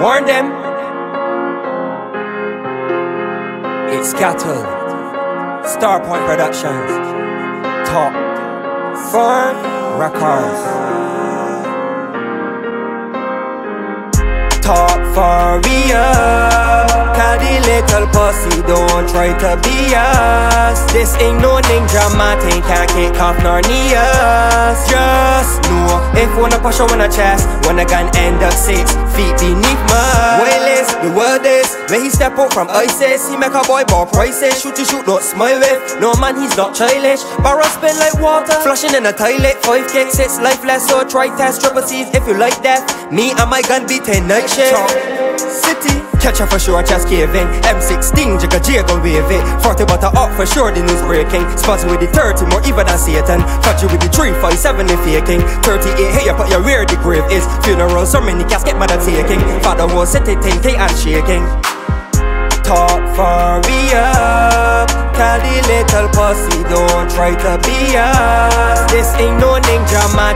Warn them. It's Kattel. Starpoint Productions. Top. Form Records. Top for. Cause the little pussy don't try to be us. This ain't no ninja Martin, can't kick off Narnias. Just know if wanna push on a chest, when a gun end up six feet beneath mud. Well, the word is when he step out from ISIS, he make a boy more prices. Shoot to shoot, not smile with. No man, he's not childish. Barrel spin like water, flushing in a toilet. Five kicks, it's lifeless, so try test triple C's if you like that. Me and my gun be 10 night shit. City. Catch her for sure, just caving. M16, Jigga J go wave it. 40 butter up for sure, the news breaking. Sponsor with the 30, more even than Satan. Catch you with the 357 if faking. 38, hey, you put your where the grave is. Funeral, so many casket mother taking. Father was sitting, 10k and shaking. Talk for me up. Tell the little pussy, don't try to be us. This ain't no ninja Martin,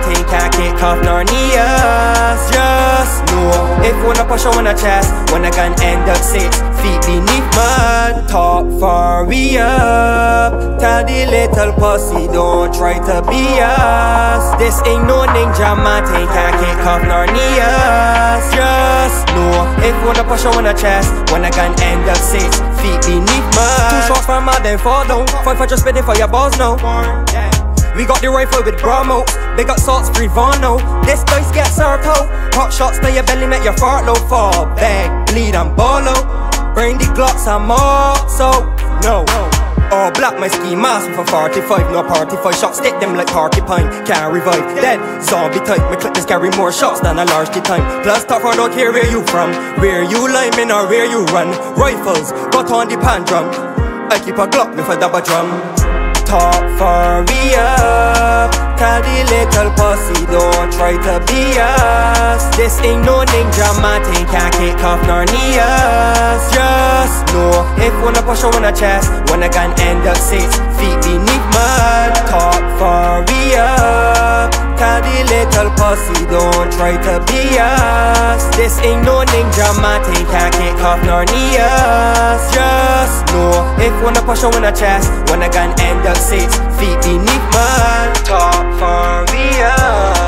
push on a chest, when a gun end up six feet beneath mud. Talk for me up. Tell the little pussy, don't try to be us. This ain't no ninja Martin, can't kick off Narnias. Just know if wanna push on a chest, when a gun end up six feet beneath mud. Two shots from my then fall down. Five for just spitting for your balls now. We got the rifle with Bromo. Big up salts free Vono. This dice gets circle. Hot shots to your belly, make your fart low fall back. Bleed and bolo. Bring the glocks and more. So, no. All black, my ski mask for 45, no party five shots, stick them like porcupine, can't revive. Dead zombie type, my clip is carry more shots than a large time. Plus, tough, I don't care where you from, where you lineman or where you run. Rifles, got on the pan drum. I keep a Glock with a double drum. Talk for me up. Tell the little pussy don't try to be us. This ain't no ninja Martin, can't kick off Narnias. Just know if wanna push on a chest, when a gun end up six feet beneath mud. Talk for me up. Tell the little pussy don't try to be us. This ain't no ninja Martin, can't kick off Narnias. Just if wanna push on a chest, when a gun end up six feet beneath my Talk for me